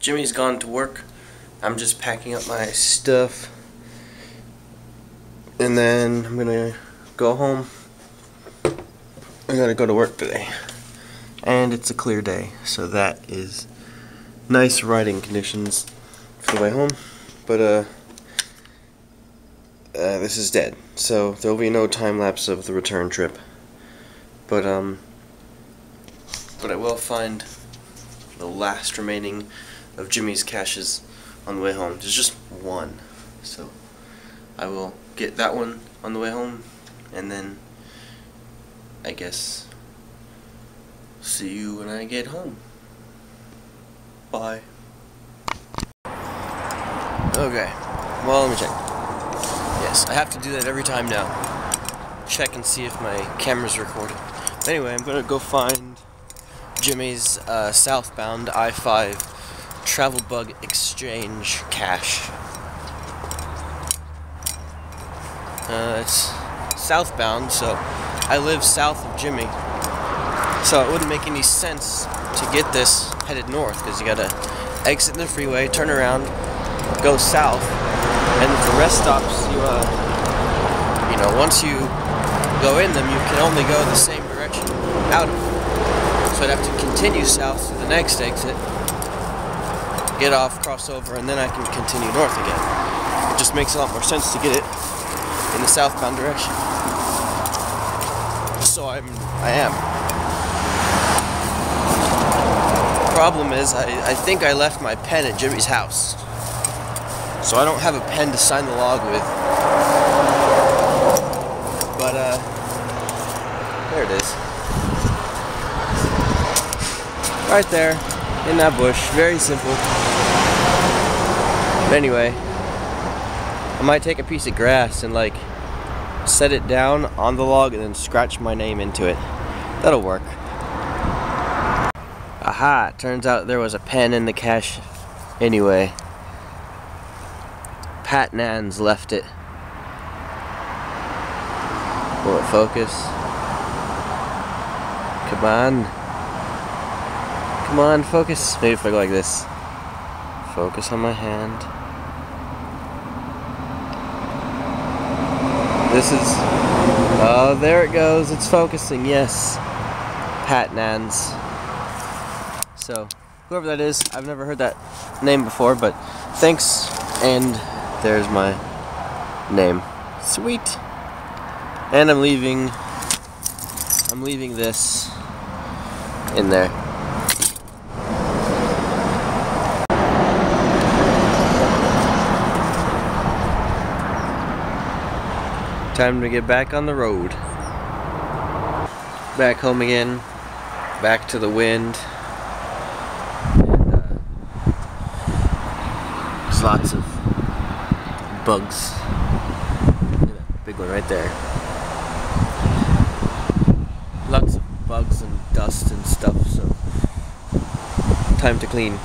Jimmy's gone to work. I'm just packing up my stuff. And then I'm gonna go home. I gotta go to work today. And it's a clear day, so that is nice riding conditions for the way home. But, uh, uh, this is dead, so there will be no time lapse of the return trip. But, um, but I will find the last remaining of Jimmy's caches on the way home. There's just one, so I will get that one on the way home, and then I guess see you when I get home. Bye. Okay, well let me check. Yes, I have to do that every time now. Check and see if my camera's recording. Anyway, I'm gonna go find Jimmy's uh, southbound I-5 travel bug exchange cache. Uh, it's southbound, so I live south of Jimmy. So it wouldn't make any sense to get this headed north, because you gotta exit the freeway, turn around, go south, and the rest stops, you, uh, you know, once you go in them, you can only go the same direction out of them. So I'd have to continue south to the next exit, get off, cross over, and then I can continue north again. It just makes a lot more sense to get it in the southbound direction. So I'm, I am. Problem is, I, I think I left my pen at Jimmy's house. So I don't have a pen to sign the log with. But, uh, there it is. Right there, in that bush. Very simple. But anyway, I might take a piece of grass and, like, set it down on the log and then scratch my name into it. That'll work. Aha, turns out there was a pen in the cache anyway. Pat Nans left it. Will it focus? Come on. Come on, focus. Maybe if I go like this. Focus on my hand. This is... Oh, there it goes. It's focusing, yes. Pat Nans. So, whoever that is, I've never heard that name before, but thanks, and there's my name. Sweet. And I'm leaving, I'm leaving this in there. Time to get back on the road. Back home again. Back to the wind. Uh, there's lots of bugs. Big one right there. Lots of bugs and dust and stuff, so time to clean.